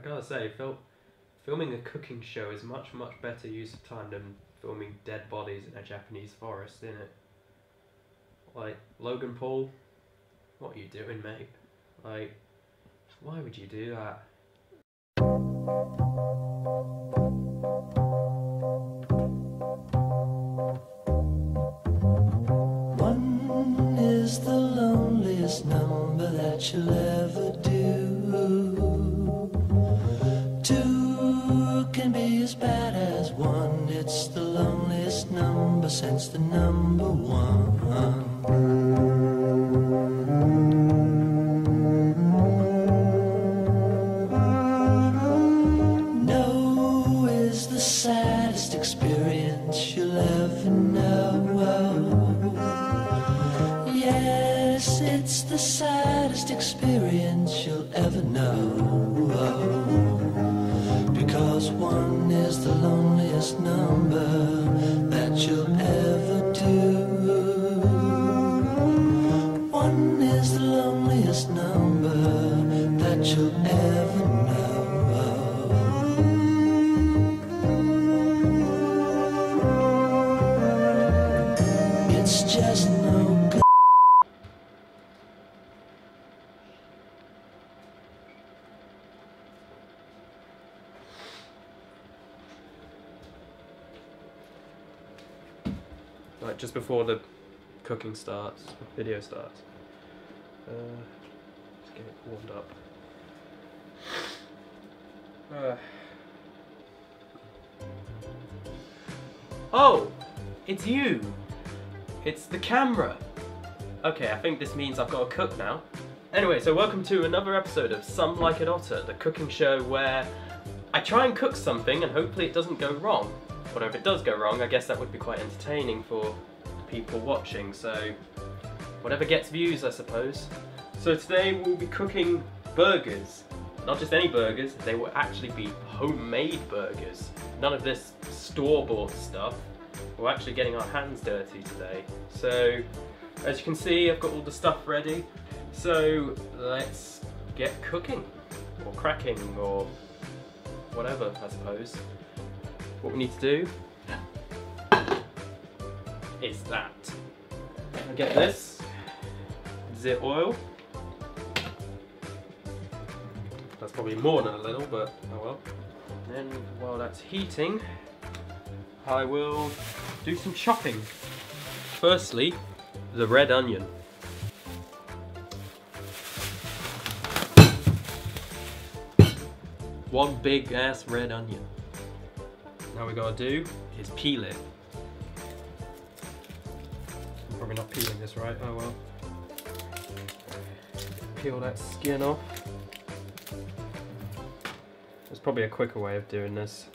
I gotta say, fil- filming a cooking show is much, much better use of time than filming dead bodies in a Japanese forest, isn't it? Like, Logan Paul, what are you doing, mate? Like, why would you do that? One is the loneliest number that you'll ever do. Since the number one. No is the saddest experience you'll ever know. Yes, it's the saddest experience you'll ever know. Just before the cooking starts, video starts. Uh, let's get it warmed up. Uh. Oh! It's you! It's the camera! Okay, I think this means I've got to cook now. Anyway, so welcome to another episode of Some Like It Otter, the cooking show where I try and cook something and hopefully it doesn't go wrong. But if it does go wrong, I guess that would be quite entertaining for people watching, so whatever gets views, I suppose. So today we'll be cooking burgers. Not just any burgers, they will actually be homemade burgers. None of this store-bought stuff. We're actually getting our hands dirty today. So, as you can see, I've got all the stuff ready. So, let's get cooking, or cracking, or whatever, I suppose. What we need to do is that. I get this, the oil. That's probably more than a little, but oh well. Then while that's heating, I will do some chopping. Firstly, the red onion. One big ass red onion. Now we gotta do is peel it. Probably not peeling this right, oh well. Peel that skin off. There's probably a quicker way of doing this.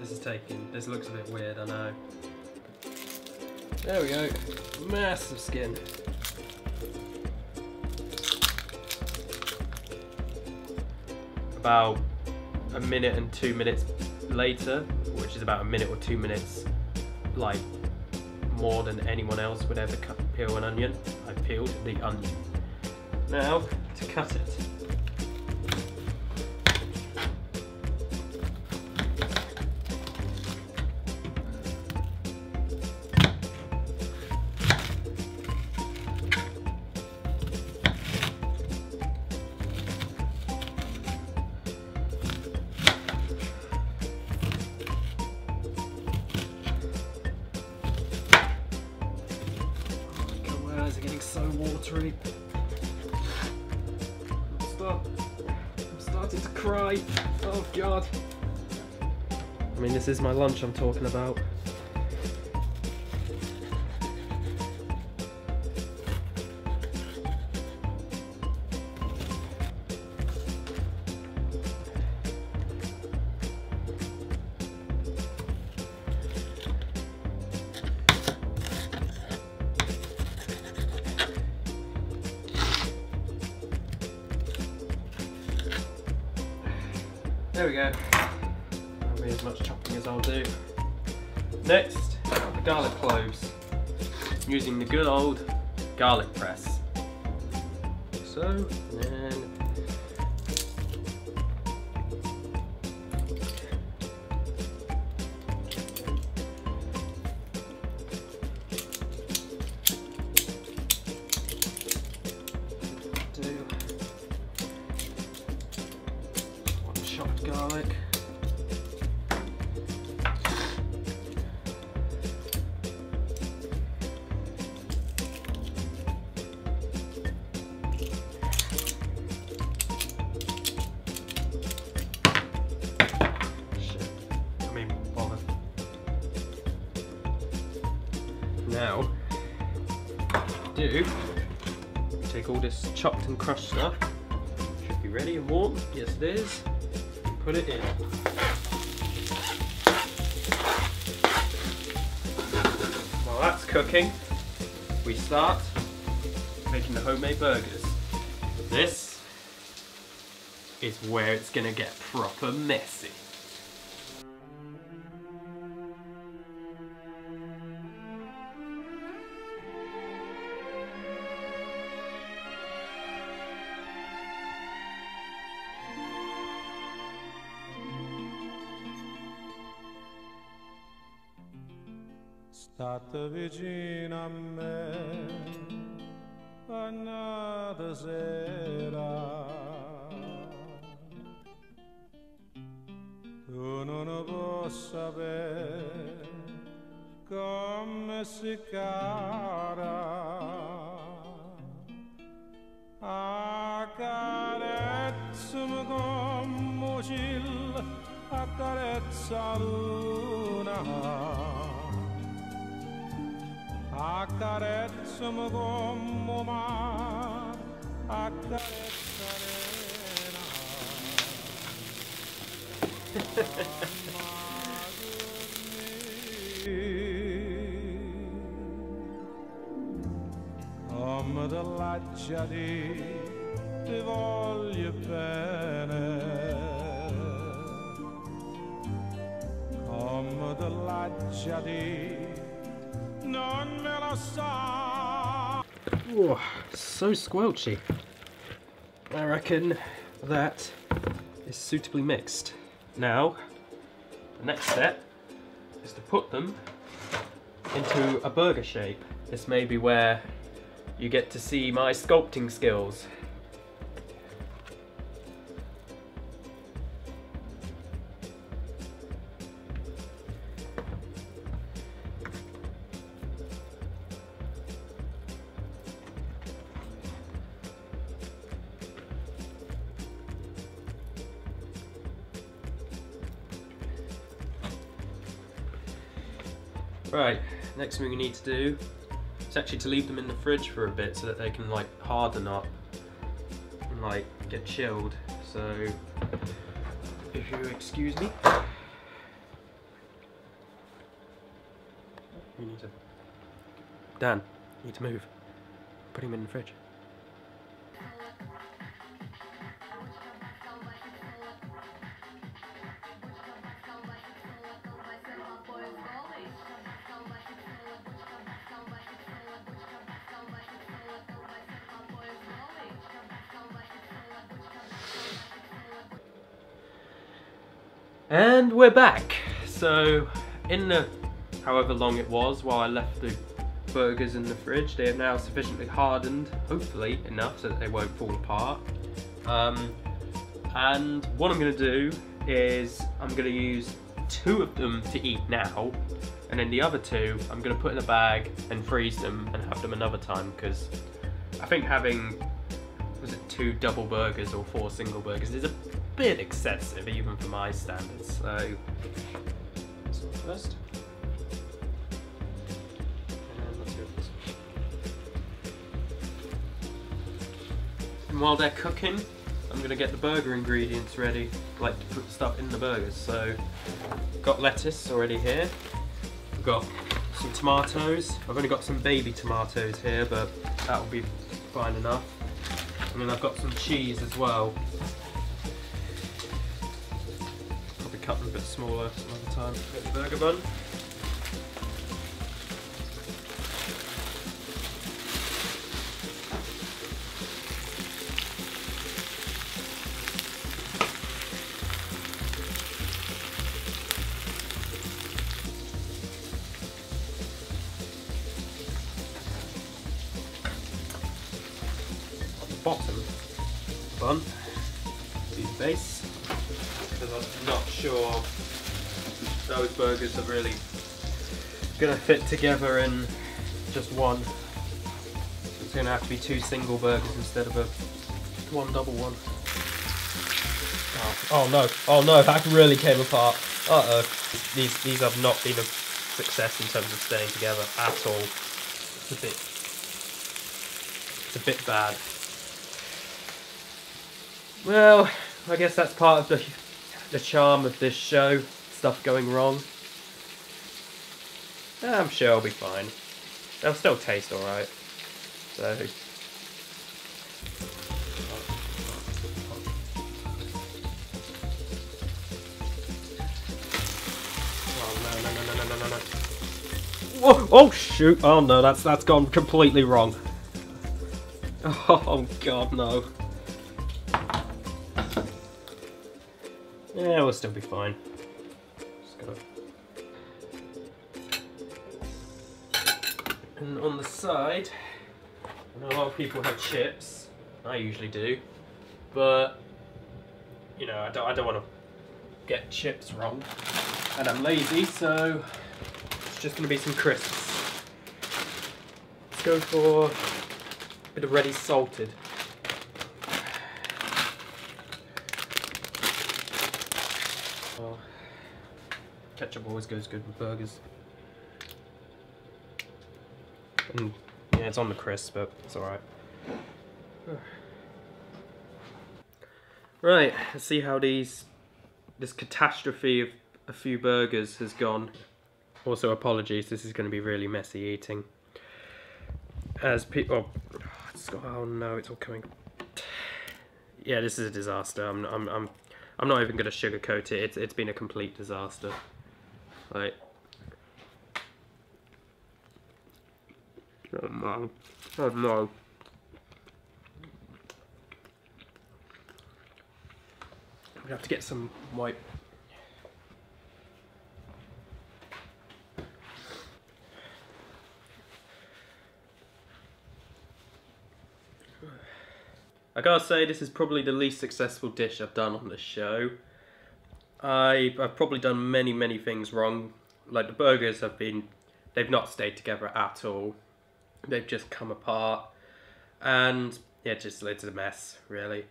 This is taking, this looks a bit weird, I know. There we go. Massive skin. About a minute and two minutes later, which is about a minute or two minutes, like more than anyone else would ever cut, peel an onion, I peeled the onion. Now, to cut it. Eyes are getting so watery. Stop. I'm starting to cry. Oh god. I mean, this is my lunch I'm talking about. There we go. That'll be as much chopping as I'll do. Next, the garlic cloves. Using the good old garlic press. So, do take all this chopped and crushed stuff. Should be ready and warm. Yes, it is. Put it in. While that's cooking, we start making the homemade burgers. This is where it's gonna get proper messy. State vicino a me annata sera. Tu non puoi sapere come si cara. Accarezzami con mocil accarezza luna accarezza me come mar, accarezza Come da laccia di ti voglio bene. Come da laccia di Whoa, so squelchy. I reckon that is suitably mixed. Now, the next step is to put them into a burger shape. This may be where you get to see my sculpting skills. Right, next thing we need to do is actually to leave them in the fridge for a bit so that they can like harden up and like get chilled. So if you excuse me. You need to Dan, need to move. Put him in the fridge. And we're back. So, in the however long it was while I left the burgers in the fridge, they have now sufficiently hardened, hopefully enough so that they won't fall apart. Um, and what I'm going to do is I'm going to use two of them to eat now, and then the other two I'm going to put in a bag and freeze them and have them another time because I think having was it two double burgers or four single burgers is a bit excessive even for my standards. So, this. And while they're cooking, I'm gonna get the burger ingredients ready, like to put stuff in the burgers. So, got lettuce already here. I've got some tomatoes. I've only got some baby tomatoes here, but that will be fine enough. And then I've got some cheese as well. a bit smaller another time. Get the burger bun. bottom bun, the base, because I'm not sure those burgers are really gonna fit together in just one. It's gonna have to be two single burgers instead of a one double one. Oh, oh no! Oh no! That really came apart. Uh oh. These these have not been a success in terms of staying together at all. It's a bit. It's a bit bad. Well, I guess that's part of the the charm of this show. Stuff going wrong. I'm sure I'll be fine. They'll still taste alright. So. Oh oh shoot! Oh no, that's that's gone completely wrong. Oh god, no. Yeah, we'll still be fine. And on the side, I know a lot of people have chips. I usually do, but you know, I don't. I don't want to get chips wrong, and I'm lazy, so it's just going to be some crisps. Let's go for a bit of ready salted. Ketchup always goes good with burgers. And yeah, it's on the crisp, but it's alright. Right, let's see how these this catastrophe of a few burgers has gone. Also, apologies, this is going to be really messy eating. As people, oh, it's got- oh no, it's all coming. Yeah, this is a disaster. I'm, I'm, I'm, I'm not even going to sugarcoat it. It's, it's been a complete disaster. Like, Oh no. Oh no. We have to get some white. I gotta say, this is probably the least successful dish I've done on the show. I, I've probably done many, many things wrong. Like the burgers have been, they've not stayed together at all. They've just come apart, and yeah, just it's a mess, really.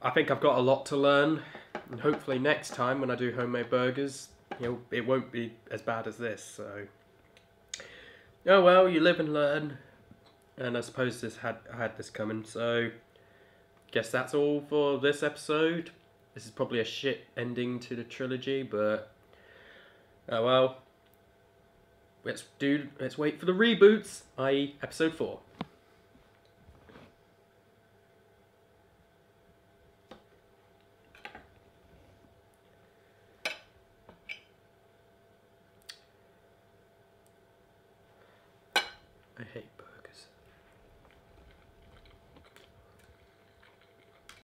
I think I've got a lot to learn, and hopefully next time when I do homemade burgers, you know, it won't be as bad as this. So, oh well, you live and learn, and I suppose this had I had this coming. So, guess that's all for this episode. This is probably a shit ending to the trilogy, but oh well let's do let's wait for the reboots, i.e. episode four.